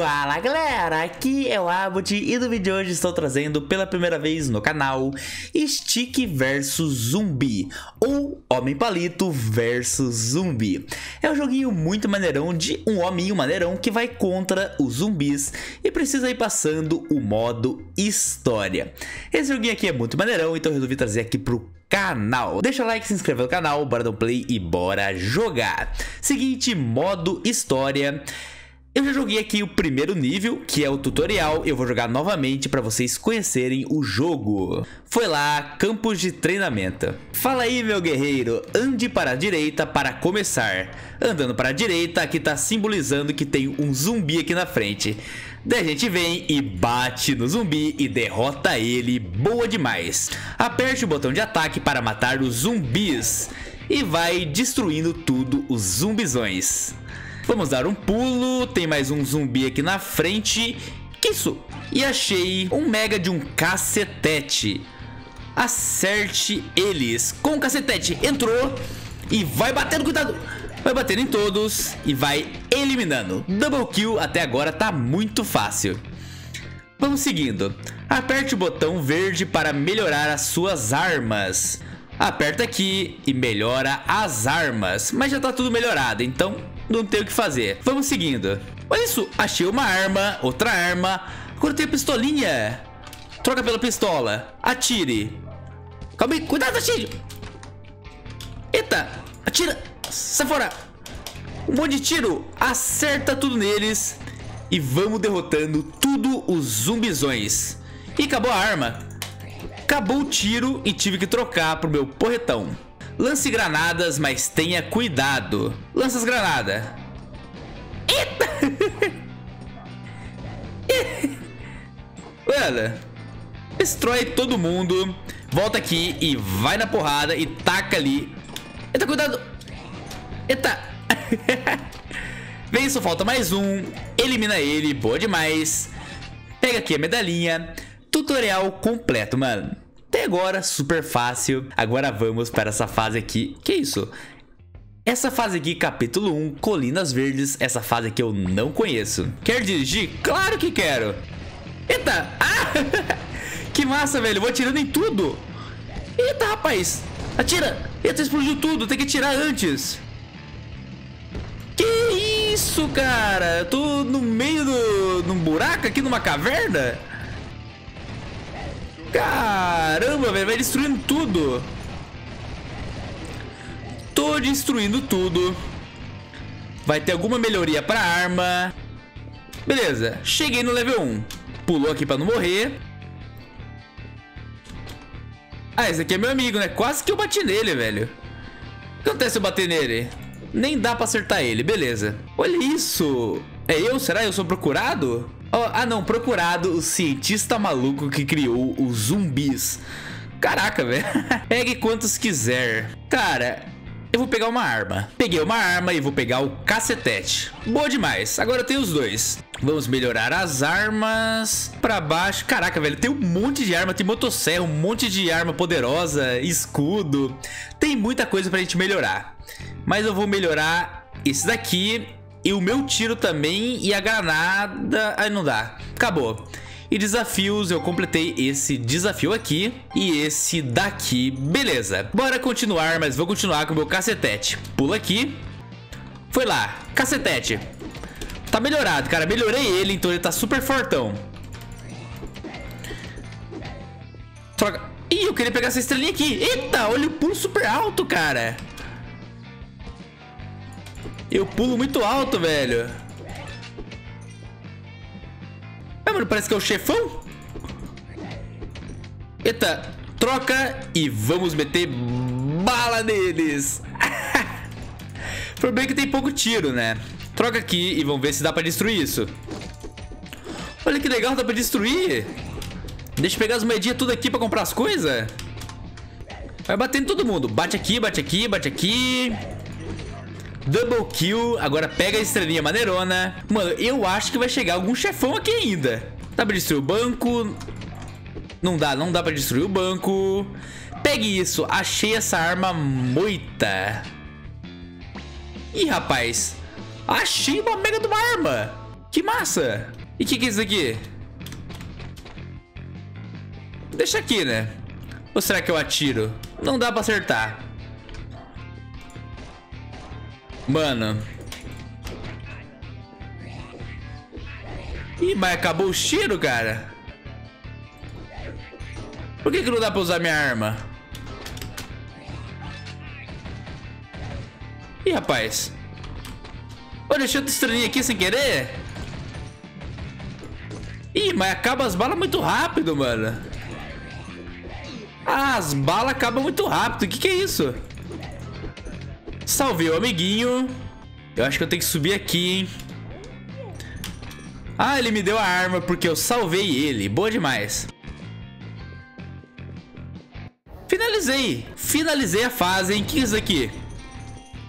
Fala galera, aqui é o Abut e no vídeo de hoje estou trazendo pela primeira vez no canal Stick vs Zumbi ou Homem Palito vs Zumbi. É um joguinho muito maneirão de um hominho maneirão que vai contra os zumbis e precisa ir passando o modo história. Esse joguinho aqui é muito maneirão, então resolvi trazer aqui pro canal. Deixa o like, se inscreve no canal, bora dar um play e bora jogar. Seguinte, modo história. Eu já joguei aqui o primeiro nível, que é o tutorial, eu vou jogar novamente para vocês conhecerem o jogo. Foi lá, campos de treinamento. Fala aí, meu guerreiro, ande para a direita para começar. Andando para a direita, aqui tá simbolizando que tem um zumbi aqui na frente. Daí a gente vem e bate no zumbi e derrota ele, boa demais. Aperte o botão de ataque para matar os zumbis e vai destruindo tudo os zumbizões. Vamos dar um pulo, tem mais um zumbi aqui na frente. Que isso? E achei um mega de um cacetete. Acerte eles com o cacetete. Entrou e vai batendo, cuidado. Vai batendo em todos e vai eliminando. Double kill até agora tá muito fácil. Vamos seguindo. Aperte o botão verde para melhorar as suas armas. Aperta aqui e melhora as armas. Mas já tá tudo melhorado, então não tem o que fazer. Vamos seguindo. Olha isso, achei uma arma, outra arma. Agora tem a pistolinha. Troca pela pistola. Atire. Calma aí, cuidado, atire. Eita, atira. Sai fora. Um monte de tiro. Acerta tudo neles. E vamos derrotando tudo os zumbizões. E acabou a arma. Acabou o tiro e tive que trocar pro meu porretão. Lance granadas, mas tenha cuidado. Lança as granadas. Eita! Olha, destrói todo mundo. Volta aqui e vai na porrada e taca ali. Eita, cuidado. Eita. Vem, só falta mais um. Elimina ele, boa demais. Pega aqui a medalhinha. Tutorial completo, mano. Até agora, super fácil. Agora vamos para essa fase aqui. Que isso? Essa fase aqui, capítulo 1, Colinas Verdes. Essa fase aqui eu não conheço. Quer dirigir? Claro que quero. Eita! Ah! que massa, velho. vou atirando em tudo. Eita, rapaz. Atira. Eita, explodiu tudo. Tem que atirar antes. Que isso, cara? Eu tô no meio do... num buraco aqui, numa caverna? Caramba, velho, vai destruindo tudo. Tô destruindo tudo. Vai ter alguma melhoria pra arma. Beleza, cheguei no level 1. Pulou aqui pra não morrer. Ah, esse aqui é meu amigo, né? Quase que eu bati nele, velho. O que acontece se eu bater nele? Nem dá pra acertar ele, beleza. Olha isso. É eu? Será eu sou procurado? Oh, ah não, procurado o cientista maluco que criou os zumbis. Caraca, velho. Pegue quantos quiser. Cara, eu vou pegar uma arma. Peguei uma arma e vou pegar o cacetete. Boa demais. Agora tem os dois. Vamos melhorar as armas pra baixo. Caraca, velho, tem um monte de arma. Tem motosserra, um monte de arma poderosa, escudo. Tem muita coisa pra gente melhorar. Mas eu vou melhorar esse daqui e o meu tiro também e a granada... Aí não dá. Acabou. E desafios, eu completei esse desafio aqui e esse daqui. Beleza, bora continuar, mas vou continuar com o meu cacetete. Pula aqui. Foi lá, cacetete. Tá melhorado, cara. Melhorei ele, então ele tá super fortão. Troca... Ih, eu queria pegar essa estrelinha aqui. Eita, olha o pulo super alto, cara. Eu pulo muito alto, velho. Ah, mano, parece que é o chefão. Eita, troca e vamos meter bala neles. problema é que tem pouco tiro, né? Troca aqui e vamos ver se dá pra destruir isso. Olha que legal, dá pra destruir. Deixa eu pegar as moedinhas tudo aqui pra comprar as coisas. Vai batendo todo mundo. Bate aqui, bate aqui, bate aqui. Double kill. Agora pega a estrelinha maneirona. Mano, eu acho que vai chegar algum chefão aqui ainda. Dá pra destruir o banco. Não dá, não dá pra destruir o banco. Pegue isso. Achei essa arma moita. Ih, rapaz. Achei uma mega de uma arma. Que massa! E o que, que é isso aqui? Deixa aqui, né? Ou será que eu atiro? Não dá pra acertar. Mano. Ih, mas acabou o tiro, cara. Por que, que não dá pra usar minha arma? Ih, rapaz. Ô, deixei outra aqui sem querer. Ih, mas acaba as balas muito rápido, mano. Ah, as balas acabam muito rápido. O que, que é isso? Salvei o amiguinho. Eu acho que eu tenho que subir aqui, hein? Ah, ele me deu a arma porque eu salvei ele. Boa demais. Finalizei. Finalizei a fase, hein? O que é isso aqui?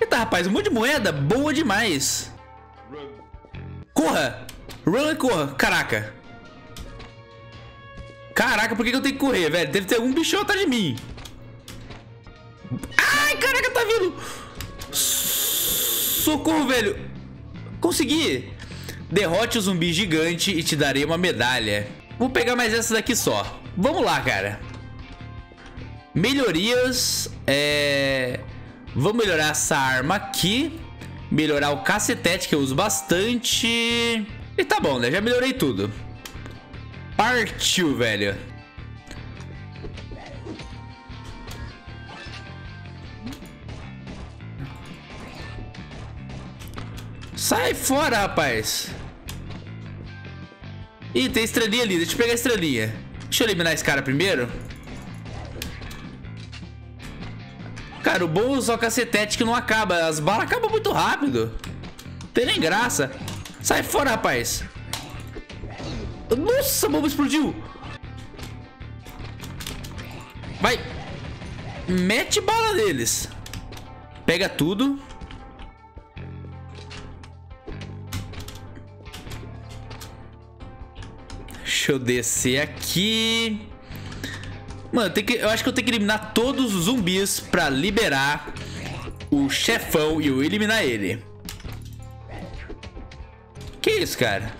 Eita, rapaz, um monte de moeda. Boa demais. Corra. Run e corra. Caraca. Caraca, por que eu tenho que correr, velho? Deve ter algum bichão atrás de mim. Ai, caraca, tá vindo. Socorro, velho. Consegui. Derrote o zumbi gigante e te darei uma medalha. Vou pegar mais essa daqui só. Vamos lá, cara. Melhorias. É... Vamos melhorar essa arma aqui. Melhorar o cacetete, que eu uso bastante. E tá bom, né? Já melhorei tudo. Partiu, velho. Sai fora, rapaz. Ih, tem estrelinha ali. Deixa eu pegar a estrelinha. Deixa eu eliminar esse cara primeiro. Cara, o bom é usar o cacetete que não acaba. As balas acabam muito rápido. Não tem nem graça. Sai fora, rapaz. Nossa, a bomba explodiu. Vai. Mete bala neles. Pega tudo. Deixa eu descer aqui. Mano, eu, que, eu acho que eu tenho que eliminar todos os zumbis pra liberar o chefão e eu eliminar ele. Que isso, cara?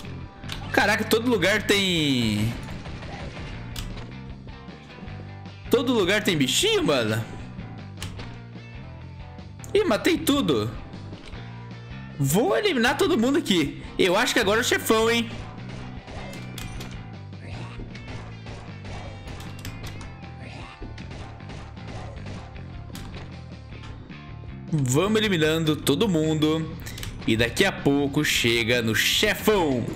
Caraca, todo lugar tem... Todo lugar tem bichinho, mano? Ih, matei tudo. Vou eliminar todo mundo aqui. Eu acho que agora é o chefão, hein? Vamos eliminando todo mundo. E daqui a pouco chega no chefão.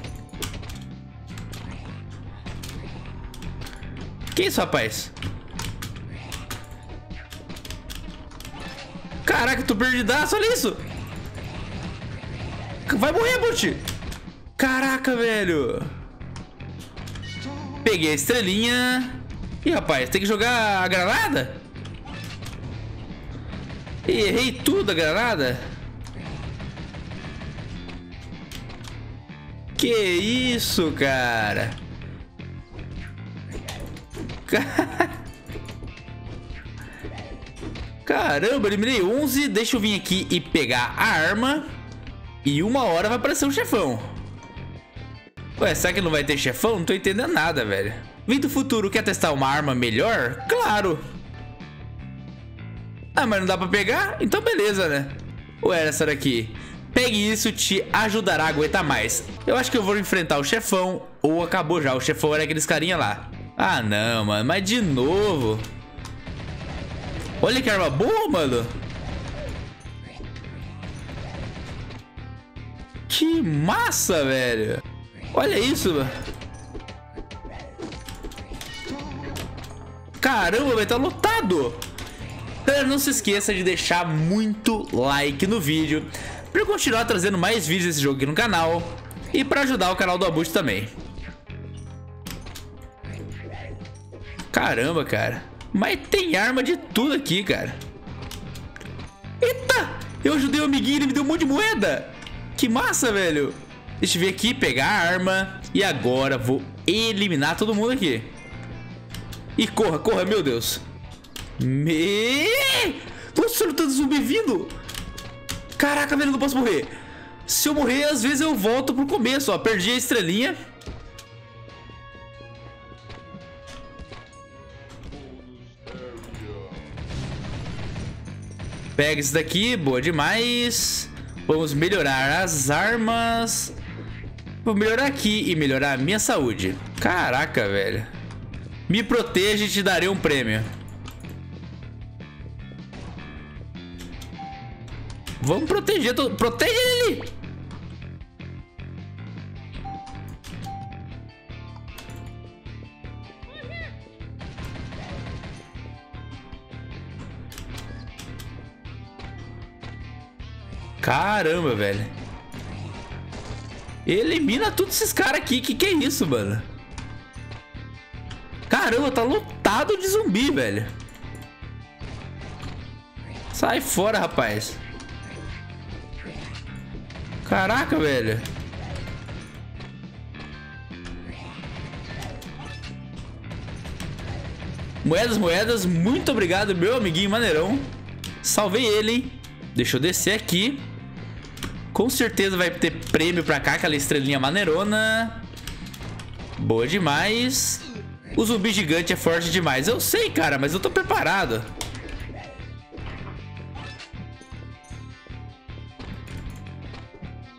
Que isso, rapaz? Caraca, tô perdidaço, olha isso. Vai morrer, Butch. Caraca, velho. Peguei a estrelinha. Ih, rapaz, tem que jogar a granada? Errei tudo a granada? Que isso, cara? Caramba, eliminei 11. Deixa eu vir aqui e pegar a arma. E uma hora vai aparecer um chefão. Ué, será que não vai ter chefão? Não tô entendendo nada, velho. Vim do futuro, quer testar uma arma melhor? Claro. Ah, mas não dá pra pegar? Então beleza, né? Era essa daqui? Pegue isso, te ajudará a aguentar mais. Eu acho que eu vou enfrentar o chefão ou acabou já. O chefão era aqueles carinha lá. Ah, não, mano. Mas de novo. Olha que arma boa, mano. Que massa, velho. Olha isso, mano. Caramba, vai estar tá lotado. Galera, não se esqueça de deixar muito like no vídeo para continuar trazendo mais vídeos desse jogo aqui no canal e para ajudar o canal do Abut também. Caramba, cara. Mas tem arma de tudo aqui, cara. Eita! Eu ajudei o amiguinho, ele me deu um monte de moeda. Que massa, velho. Deixa eu ver aqui, pegar a arma. E agora vou eliminar todo mundo aqui. E corra, corra, meu Deus. Me... Nossa, olha tanto zumbi vindo. Caraca, velho, não posso morrer. Se eu morrer, às vezes eu volto pro começo, ó. Perdi a estrelinha. Pega isso daqui, boa demais. Vamos melhorar as armas. Vou melhorar aqui e melhorar a minha saúde. Caraca, velho. Me proteja e te darei um prêmio. Vamos proteger. Tô... Protege ele! Caramba, velho. Elimina todos esses caras aqui. Que que é isso, mano? Caramba, tá lotado de zumbi, velho. Sai fora, rapaz. Caraca, velho. Moedas, moedas. Muito obrigado, meu amiguinho maneirão. Salvei ele, hein? Deixa eu descer aqui. Com certeza vai ter prêmio pra cá, aquela estrelinha maneirona. Boa demais. O zumbi gigante é forte demais. Eu sei, cara, mas eu tô preparado.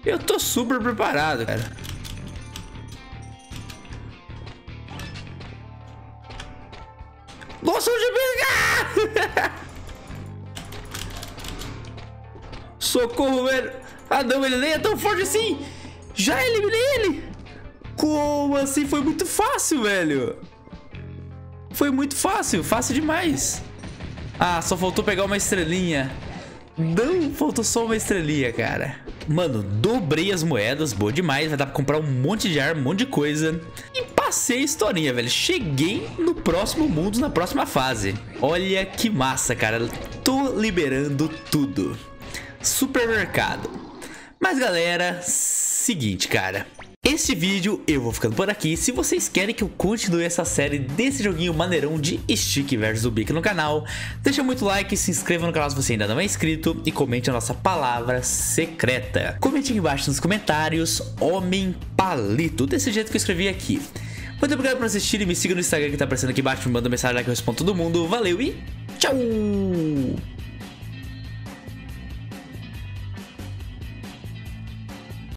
Eu tô super preparado, cara. Nossa, o zumbi... Socorro, velho. Ah, não, ele nem é tão forte assim. Já eliminei ele. Como assim? Foi muito fácil, velho. Foi muito fácil. Fácil demais. Ah, só faltou pegar uma estrelinha. Não, faltou só uma estrelinha, cara. Mano, dobrei as moedas, boa demais. Vai dar pra comprar um monte de arma, um monte de coisa. E passei a historinha, velho. Cheguei no próximo mundo, na próxima fase. Olha que massa, cara. Tô liberando tudo. Supermercado. Mas galera, seguinte, cara. Este vídeo eu vou ficando por aqui. Se vocês querem que eu continue essa série desse joguinho maneirão de Stick vs Zumbi aqui no canal, deixa muito like, se inscreva no canal se você ainda não é inscrito e comente a nossa palavra secreta. Comente aqui embaixo nos comentários, Homem Palito, desse jeito que eu escrevi aqui. Muito obrigado por assistir e me siga no Instagram que tá aparecendo aqui embaixo, me manda mensagem lá que eu respondo todo mundo. Valeu e tchau!